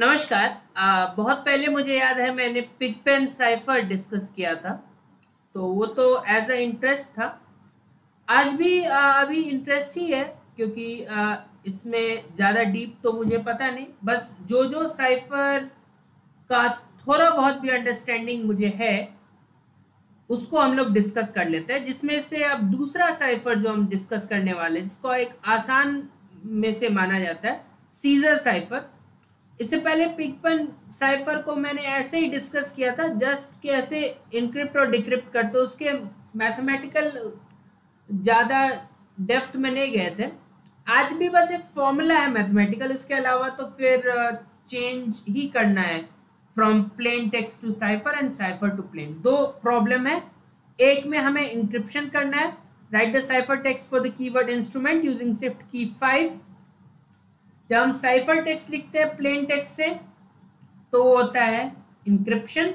नमस्कार। आ, बहुत पहले मुझे याद है मैंने पिग पेन साइफर डिस्कस किया था। तो वो तो एज अ इंटरेस्ट था। आज भी आ, अभी इंटरेस्ट ही है क्योंकि आ, इसमें ज़्यादा डीप तो मुझे पता नहीं। बस जो जो साइफर का थोड़ा बहुत भी अंडरस्टैंडिंग मुझे है उसको हम लोग डिस्कस कर लेते हैं। जिसमें से अब दूसरा साइफर जो हम डिस्कस करने वाले जिसको एक आसान में से माना जाता है सीजर साइफर इससे पहले पिकपन साइफर को मैंने ऐसे ही डिस्कस किया था जस्ट कि ऐसे इनक्रिप्ट और डिक्रिप्ट करते उसके मैथमेटिकल ज़्यादा डेप्थ में नहीं गए थे। आज भी बस एक फॉर्मूला है मैथमेटिकल उसके अलावा तो फिर चेंज ही करना है from plain text to cipher and cipher to plain दो प्रॉब्लम है। एक में हमें इंक्रिप्शन करना है write the cipher text for the keyword instrument using shift key five जब हम साइफर टेक्स्ट लिखते हैं प्लेन टेक्स्ट से तो वो होता है इंक्रिप्शन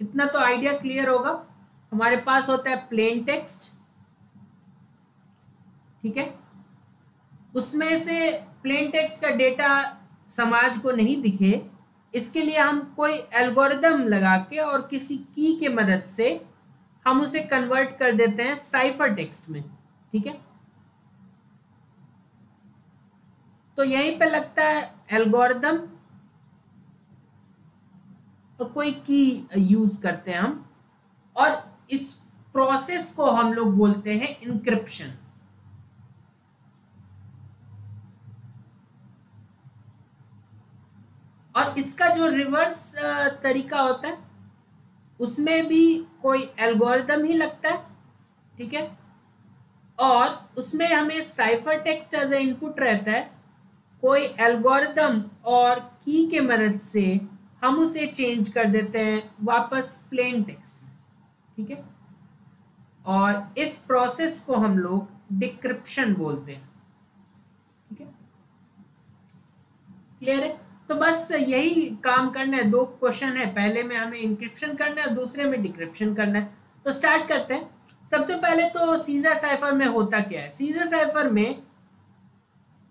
इतना तो आइडिया क्लियर होगा. हमारे पास होता है प्लेन टेक्स्ट ठीक है? उसमें से प्लेन टेक्स्ट का डेटा समाज को नहीं दिखे. इसके लिए हम कोई एल्गोरिदम लगा के और किसी की के मदद से हम उसे कन्वर्ट कर देते हैं साइफर टेक्स्ट में. ठीक है? तो यहीं पे लगता है एल्गोरिदम और कोई की यूज़ करते हैं हम। और इस प्रोसेस को हम लोग बोलते हैं इंक्रिप्शन और इसका जो रिवर्स तरीका होता है, उसमें भी कोई एल्गोरिदम ही लगता है, ठीक है? और उसमें हमें cipher text as a input रहता है कोई एल्गोरिदम और की के मदद से हम उसे चेंज कर देते हैं वापस प्लेन टेक्स्ट में, ठीक है? और इस प्रोसेस को हम लोग डिक्रिप्शन बोलते हैं, ठीक है? क्लियर है? तो बस यही काम करना है। दो क्वेश्चन है। पहले में हमें इंक्रिप्शन करना है, दूसरे में डिक्रिप्शन करना है। तो स्टार्ट करते हैं। सबसे पहले तो सीजा साइफर में होता क्या है? सीजा साइफर में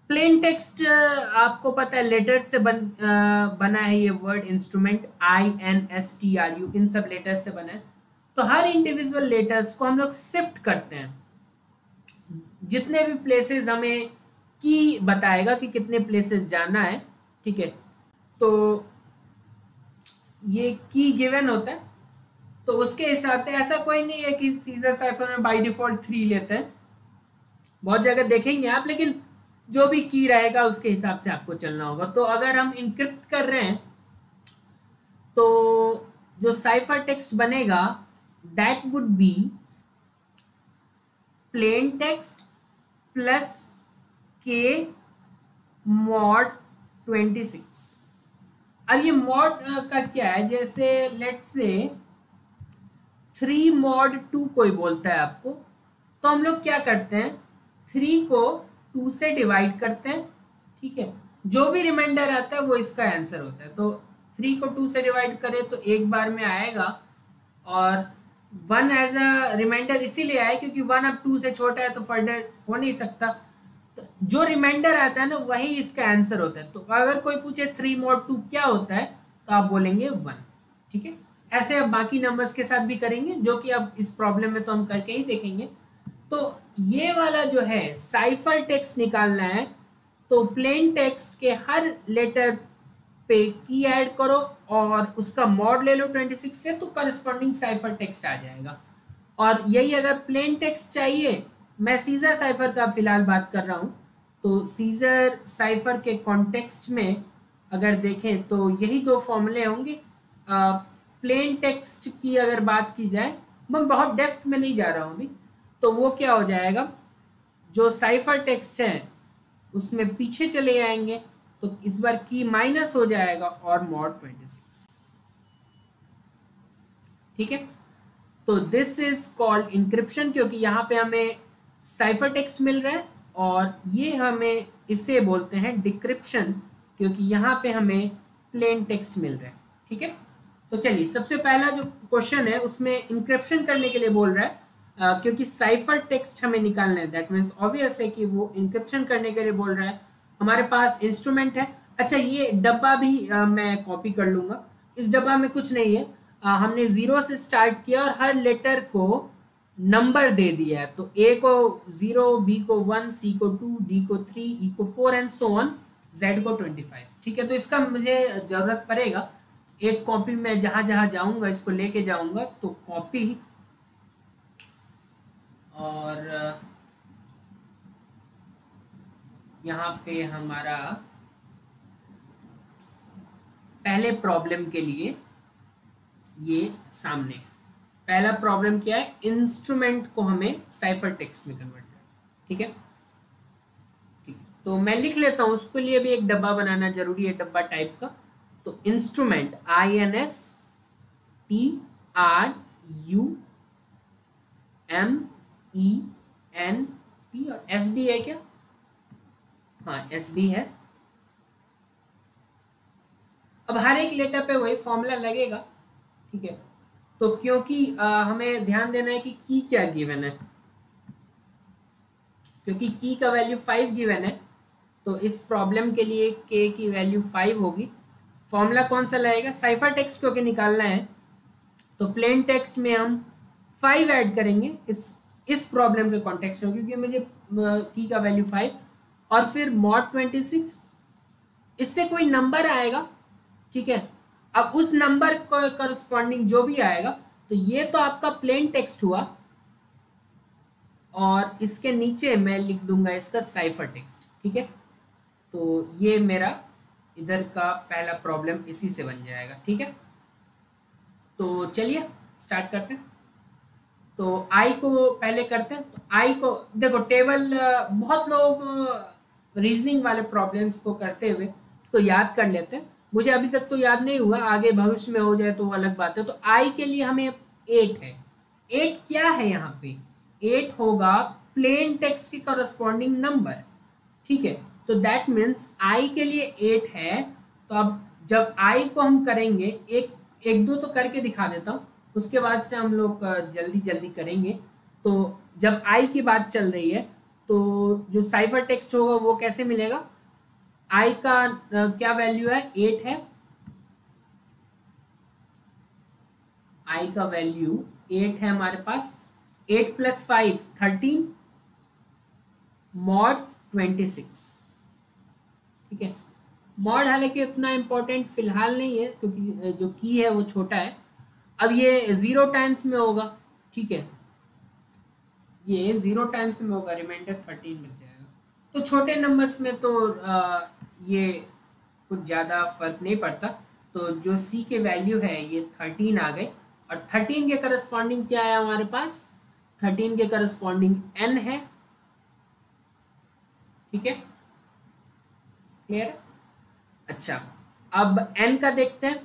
प्लेन टेक्स्ट आपको पता है लेटर से बन आ, बना है ये word instrument I N S T R U इन सब लेटर्स से बना है। तो हर इंडिविजुअल लेटर्स को हम लोग शिफ्ट करते हैं। जितने भी प्लेसेस हमें की बताएगा कि कितने प्लेसेस जाना है ठीक है? तो ये की गिवन होता है। तो उसके हिसाब से ऐसा कोई नहीं है कि सीजर साइफर में बाय डिफ़ॉल्ट थ्री लेते हैं। बहुत जगह देखेंगे आप लेकिन जो भी की रहेगा, उसके हिसाब से आपको चलना होगा। तो अगर हम इनक्रिप्ट कर रहे हैं तो जो साइफर टेक्स्ट बनेगा that would be plain text plus K mod twenty six अब ये मॉड का क्या है? जैसे let's say three mod to कोई बोलता है आपको तो हम लोग क्या करते हैं? थ्री को टू से डिवाइड करते हैं, ठीक है? जो भी रिमाइंडर आता है, वो इसका आंसर होता है। तो थ्री को टू से डिवाइड करें तो एक बार में आएगा और वन एज अ रिमाइंडर इसीलिए आया क्योंकि वन अब टू से छोटा है तो फर्दर हो नहीं सकता। तो जो रिमाइंडर आता है ना, वही इसका आंसर होता है। तो अगर कोई पूछे थ्री मोड टू क्या होता है तो आप बोलेंगे वन ठीक है? ऐसे अब बाकी नंबर्स के साथ भी करेंगे, जो कि अब इस प्रॉब्लम में तो हम करके ही देखेंगे। तो ये वाला जो है साइफर टेक्स्ट निकालना है तो प्लेन टेक्स्ट के हर लेटर पे की ऐड करो और उसका मॉड ले लो 26 से तो करस्पॉन्डिंग साइफर टेक्स्ट आ जाएगा। और यही अगर प्लेन टेक्स्ट चाहिए, मैं सीजर साइफर का फ़िलहाल बात कर रहा हूँ। तो सीजर साइफर के कॉन्टेक्स्ट में अगर देखें तो यही दो फॉर्मूले होंगे। प्लेन टेक्स्ट की अगर बात की जाए, मैं बहुत डेफ्थ में नहीं जा रहा हूँ अभी। तो वो क्या हो जाएगा? जो साइफर टेक्स्ट है, उसमें पीछे चले आएँगे तो इस बार की माइनस हो जाएगा और मॉड ट्वेंटी सिक्स ठीक है? तो दिस इज़ कॉल्ड इंक्रिप्शन क्योंकि यहाँ पे हमें साइफर टेक्स्ट मिल रहा है और ये हमें इसे बोलते हैं डिक्रिप्शन क्योंकि यहाँ पे हमें प्लेन टेक्स्ट मिल रहा है। ठीक है? तो चलिए, सबसे पहला जो क्वेश्चन है, उसमें इंक्रिप्शन करने के लिए बोल रहा है। क्योंकि साइफर टेक्स्ट हमें निकालना है। दैट मीन्स ऑब्वियस है कि वो इंक्रिप्शन करने के लिए बोल रहा है। हमारे पास इंस्ट्रूमेंट है। अच्छा ये डब्बा भी आ, मैं कॉपी कर लूँगा। इस डब्बा में कुछ नहीं है। आ, हमने ज़ीरो से स्टार्ट किया और हर लेटर को नंबर दे दिया है। तो ए को ज़ीरो बी को वन सी को टू डी को थ्री ई को four and so on Z को ट्वेंटी फाइव ठीक है? तो इसका मुझे ज़रूरत पड़ेगा। एक कॉपी में जहाँ जहाँ जाऊँगा इसको लेके जाऊँगा तो कॉपी और यहाँ पे हमारा पहले प्रॉब्लम के लिए ये सामने पहला प्रॉब्लम क्या है? इंस्ट्रूमेंट को हमें साइफर टेक्स्ट में कन्वर्ट करना ठीक है? ठीक तो मैं लिख लेता हूँ, उसके लिए भी एक डब्बा बनाना ज़रूरी है, डब्बा टाइप का। तो instrument I N S T R U M E N P और एस बी है क्या? हाँ एस बी है। अब हर एक लेटर पे वही फॉर्मूला लगेगा ठीक है? तो क्योंकि आ, हमें ध्यान देना है कि की क्या गिवन है। क्योंकि की का वैल्यू फाइव गिवन है तो इस प्रॉब्लम के लिए के की वैल्यू फाइव होगी। फॉर्मूला कौन सा लगेगा? साइफर टेक्स्ट क्योंकि निकालना है। तो प्लेन टेक्स्ट में हम फाइव ऐड करेंगे इस इस प्रॉब्लम के कॉन्टेक्स्ट में, क्योंकि मुझे की का वैल्यू फाइव और फिर मॉड ट्वेंटी सिक्स इससे कोई नंबर आएगा, ठीक है? अब उस नंबर करस्पॉन्डिंग जो भी आएगा तो ये तो आपका प्लेन टेक्स्ट हुआ, और इसके नीचे मैं लिख दूँगा इसका साइफर टेक्स्ट ठीक है? तो ये मेरा इधर का पहला प्रॉब्लम इसी से बन जाएगा, ठीक है? तो चलिए स्टार्ट करते हैं। तो आई को पहले करते हैं। तो आई को, देखो टेबल बहुत लोग रीजनिंग वाले प्रॉब्लम्स को करते हुए इसको याद कर लेते हैं। मुझे अभी तक तो याद नहीं हुआ, आगे भविष्य में हो जाए तो अलग बात है। तो आई के लिए हमें एट है। एट क्या है यहाँ पे? एट होगा प्लेन टेक्स्ट के करस्पॉन्डिंग नंबर ठीक है? तो दैट मीन्स आई के लिए एट है। तो अब जब आई को हम करेंगे, एक एक दो तो करके दिखा देता हूँ। उसके बाद से हम लोग जल्दी जल्दी करेंगे। तो जब आई की बात चल रही है तो जो साइफर टेक्स्ट होगा, वो कैसे मिलेगा? आई का क्या वैल्यू है? एट है। आई का वैल्यू एट है हमारे पास। Eight plus five thirteen mod twenty six ठीक है? मॉड हालाँकि उतना इंपॉर्टेंट फ़िलहाल नहीं है, क्योंकि जो की है, वो छोटा है। अब ये ज़ीरो टाइम्स में होगा ठीक है? ये ज़ीरो टाइम्स में होगा रिमाइंडर थर्टीन मिल जाएगा। तो छोटे नंबर्स में तो आ, ये कुछ ज़्यादा फ़र्क नहीं पड़ता। तो जो सी के वैल्यू है ये थर्टीन आ गए। और थर्टीन के करस्पॉन्डिंग क्या है हमारे पास? थर्टीन के करस्पॉन्डिंग एन है। ठीक है? क्लियर अच्छा अब एन का देखते हैं।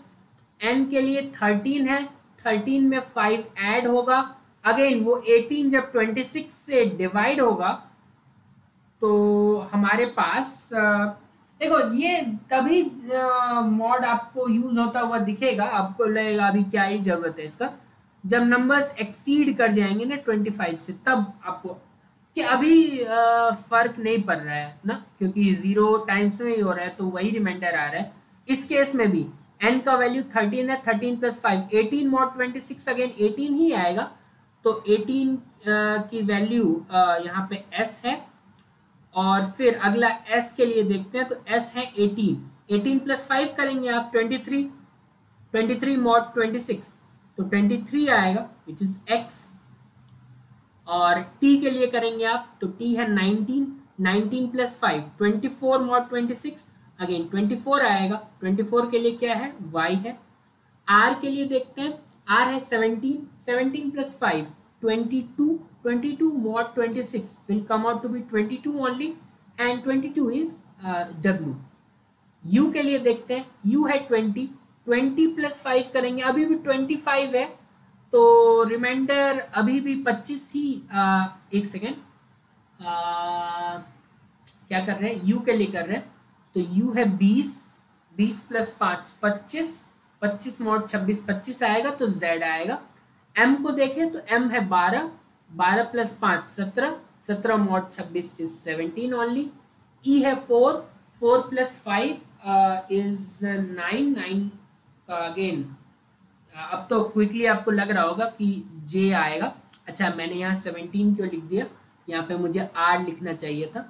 एन के लिए थर्टीन है थर्टीन में फाइव ऐड होगा। अगेन, वो एटीन जब ट्वेंटी सिक्स से डिवाइड होगा तो हमारे पास देखो, ये तभी मॉड आपको यूज़ होता हुआ दिखेगा। आपको लगेगा अभी क्या ही ज़रूरत है इसका। जब नंबर्स एक्सीड कर जाएँगे ना ट्वेंटी फाइव से, तब आपको, कि अभी फ़र्क नहीं पड़ रहा है ना, क्योंकि ज़ीरो टाइम्स में ही हो रहा है तो वही रिमाइंडर आ रहा है। इस केस में भी एन का वैल्यू थर्टीन है thirteen plus five eighteen mod twenty six again eighteen ही आएगा। तो एटीन की वैल्यू यहाँ पे एस है। और फिर अगला एस के लिए देखते हैं तो एस है एटीन एटीन प्लस फाइव करेंगे आप twenty three twenty three mod twenty six तो ट्वेंटी थ्री आएगा विच इज़ एक्स और टी के लिए करेंगे आप तो टी है nineteen nineteen plus five twenty four mod twenty six again 24 आएगा। 24 के लिए क्या है? Y है। R के लिए देखते हैं। R है 17 17 plus five twenty two twenty two twenty six will come out to be twenty two only and twenty two is W u के लिए देखते हैं। U है ट्वेंटी ट्वेंटी प्लस फाइव करेंगे। अभी भी ट्वेंटी फाइव है। तो रिमाइंडर अभी भी पच्चीस ही आ, uh, एक सेकेंड uh, क्या कर रहे हैं? U के लिए कर रहे हैं। तो u है बीस बीस प्लस पाँच, पच्चीस पच्चीस मोड छब्बीस, पच्चीस आएगा तो z आएगा। M को देखें तो m है बारह बारह प्लस पाँच सत्रह सत्रह मोड छब्बीस इज़ सेवनटीन ओनली e है four four plus five is nine nine का अगेन अब तो क्विकली आपको लग रहा होगा कि जे आएगा। अच्छा मैंने यहाँ सेवनटीन क्यों लिख दिया? यहाँ पे मुझे आर लिखना चाहिए था।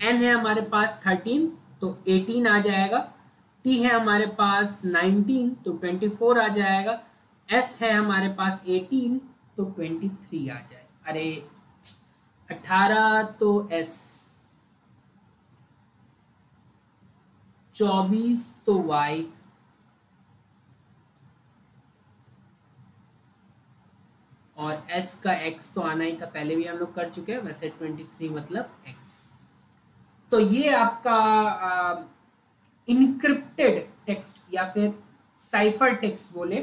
एन है हमारे पास थर्टीन तो एटीन आ जाएगा। टी है हमारे पास नाइनटीन तो ट्वेंटी फोर आ जाएगा। एस है हमारे पास एटीन तो ट्वेंटी थ्री आ जाए। अरे, अठारह तो एस चौबीस तो वाई और एस का एक्स तो आना ही था, पहले भी हम लोग कर चुके हैं, वैसे 23 मतलब x तो ये आपका इनक्रिप्टेड टेक्स्ट या फिर साइफर टेक्स्ट बोले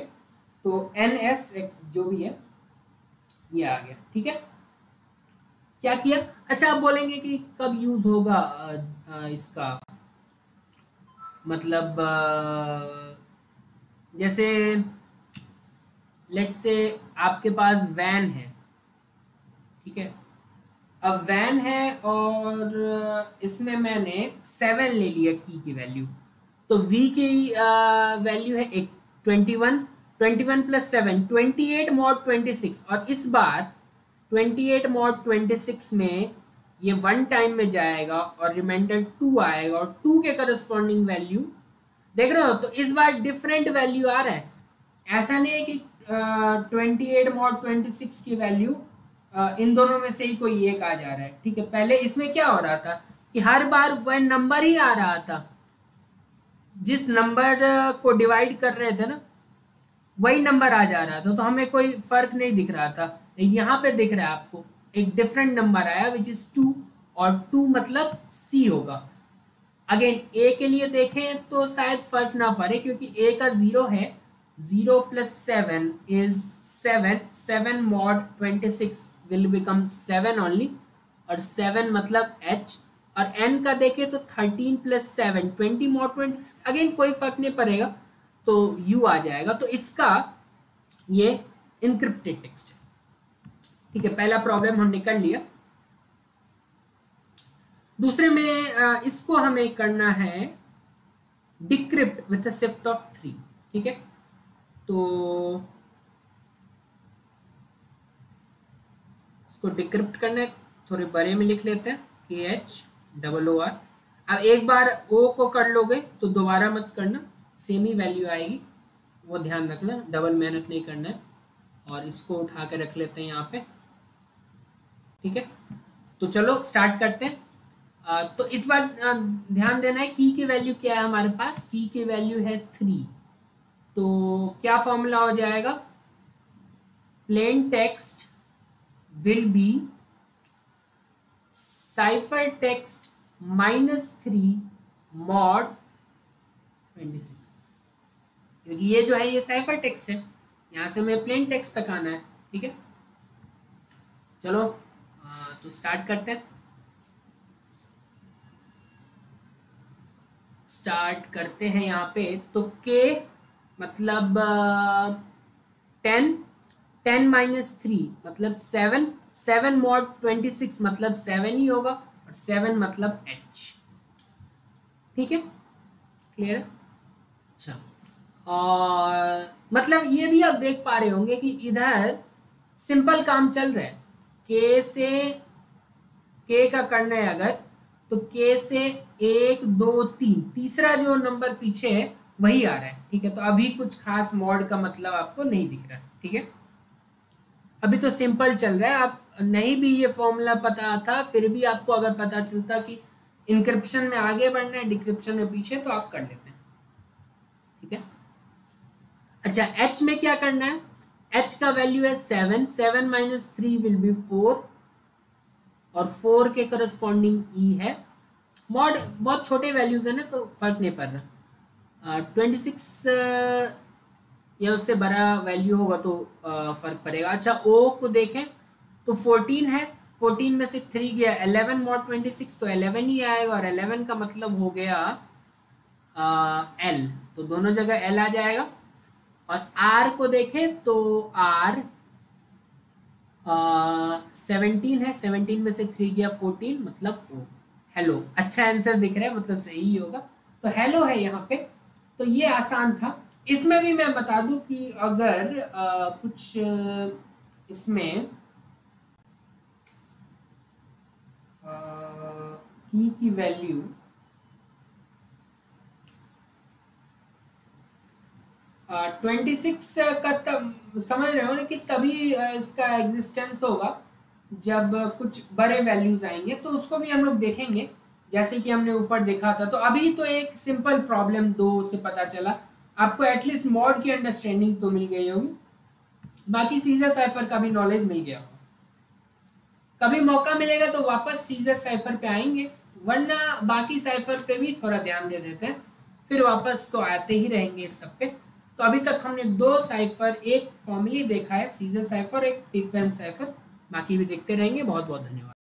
तो एन एस एक्स जो भी है ये आ गया ठीक है? क्या किया? अच्छा आप बोलेंगे कि कब यूज़ होगा आ, आ, इसका? मतलब आ, जैसे लेट से आपके पास वैन है ठीक है? अब वैन है और इसमें मैंने सेवन ले लिया की की वैल्यू तो वी की वैल्यू है एक twenty one twenty one plus seven twenty eight mod twenty six और इस बार twenty eight mod twenty six में ये वन टाइम में जाएगा और रिमाइंडर टू आएगा और टू के करस्पॉन्डिंग वैल्यू देख रहे हो तो इस बार डिफरेंट वैल्यू आ रहा है। ऐसा नहीं है कि twenty eight mod twenty six की वैल्यू इन दोनों में से ही कोई एक आ जा रहा है। ठीक है, पहले इसमें क्या हो रहा था कि हर बार वह नंबर ही आ रहा था, जिस नंबर को डिवाइड कर रहे थे ना, वही नंबर आ जा रहा था। तो हमें कोई फ़र्क नहीं दिख रहा था। यहाँ पे दिख रहा है आपको, एक डिफरेंट नंबर आया विच इज़ टू और टू मतलब सी होगा। अगेन ए के लिए देखें तो शायद फ़र्क ना पड़े, क्योंकि ए का ज़ीरो है। Zero plus seven is seven seven mod twenty six will become seven only और सेवन मतलब एच और एन का देखें तो thirteen plus seven twenty mod twenty again कोई फ़र्क नहीं पड़ेगा तो यू आ जाएगा। तो इसका ये इनक्रिप्टेड टेक्स्ट है। ठीक है, पहला प्रॉब्लम हमने कर लिया। दूसरे में इसको हमें करना है decrypt with a shift of three ठीक है? तो इसको डिक्रिप्ट करना थोड़े बड़े में लिख लेते हैं के एच डबल ओ आर अब एक बार ओ को कर लोगे तो दोबारा मत करना सेम ही वैल्यू आएगी। वो ध्यान रखना डबल मेहनत नहीं करना है। और इसको उठा के रख लेते हैं यहाँ पे। ठीक है? तो चलो स्टार्ट करते हैं। आ, तो इस बार ध्यान देना है की की वैल्यू क्या है हमारे पास? की की वैल्यू है थ्री तो क्या फॉर्मूला हो जाएगा? Plain text will be ciphertext minus three mod twenty six क्योंकि ये जो है, ये साइफर टेक्स्ट है। यहाँ से हमें प्लेन टेक्स्ट तक आना है, ठीक है? चलो तो स्टार्ट करते हैं। स्टार्ट करते हैं यहाँ पे तो के मतलब टेन टेन माइनस थ्री मतलब seven seven mod twenty six मतलब सेवन ही होगा और सेवन मतलब एच ठीक है? क्लियर अच्छा। और मतलब ये भी आप देख पा रहे होंगे कि इधर सिंपल काम चल रहा है। के से के का करना है अगर तो के से एक दो तीन तीसरा जो नंबर पीछे है वही आ रहा है। ठीक है? तो अभी कुछ खास मॉड का मतलब आपको नहीं दिख रहा। ठीक है? अभी तो सिंपल चल रहा है। आप नहीं भी ये फॉर्मूला पता था, फिर भी आपको अगर पता चलता कि इंक्रिप्शन में आगे बढ़ना है डिक्रिप्शन में पीछे तो आप कर लेते हैं। ठीक है? अच्छा एच में क्या करना है? एच का वैल्यू है seven seven minus three will be four और फोर के करस्पॉन्डिंग ई e है। मॉड बहुत छोटे वैल्यूज़ है ना तो फ़र्क नहीं पड़ रहा। ट्वेंटी सिक्स या उससे बड़ा वैल्यू होगा तो फ़र्क पड़ेगा। अच्छा ओ को देखें तो फोर्टीन है। फोर्टीन में से थ्री गया। एलेवन मॉड ट्वेंटी सिक्स तो एलेवन ही आएगा। और एलेवन का मतलब हो गया एल तो दोनों जगह एल आ जाएगा। और आर को देखें तो आर सेवनटीन है। सेवनटीन में से थ्री गया फोर्टीन मतलब ओ हेलो अच्छा आंसर दिख रहा है मतलब सही होगा। तो हेलो है यहाँ पे। तो ये आसान था। इसमें भी मैं बता दूँ कि अगर आ, कुछ इसमें की की वैल्यू ट्वेंटी सिक्स का तब समझ रहे हो ना कि तभी इसका एग्जिस्टेंस होगा। जब कुछ बड़े वैल्यूज़ आएँगे तो उसको भी हम लोग देखेंगे। जैसे कि हमने ऊपर देखा था तो अभी तो एक सिंपल प्रॉब्लम दो से पता चला। आपको एटलीस्ट मॉड की अंडरस्टैंडिंग तो मिल गई होगी। बाकी सीजर साइफर का भी नॉलेज मिल गया होगा। कभी मौका मिलेगा तो वापस सीजर साइफर पे आएँगे, वरना बाकी साइफर पे भी थोड़ा ध्यान दे देते हैं। फिर वापस तो आते ही रहेंगे इस सब पे। तो अभी तक हमने दो साइफर एक फॉर्मली देखा है सीजर साइफर एक पिक साइफर बाकी भी देखते रहेंगे। बहुत बहुत धन्यवाद।